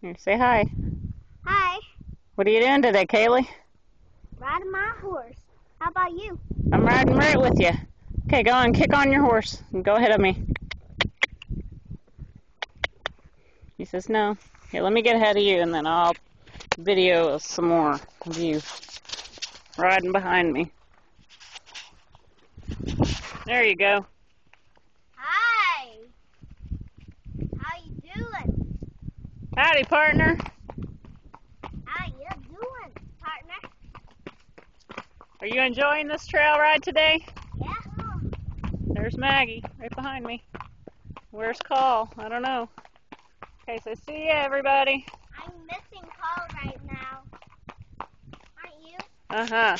Here, say hi. Hi, What are you doing today, Caeleigh? riding my horse. How about you? I'm riding right with you. Okay, go on, kick on your horse. and Go ahead of me. He says no. Here, let me get ahead of you, and then I'll video some more of you riding behind me. There you go. Hi. How you doing? Howdy, partner. How you doing, partner? Are you enjoying this trail ride today? Yeah. There's Maggie right behind me. Where's Call? I don't know. Okay, so see ya, everybody. I'm missing call right now. Aren't you? Uh huh.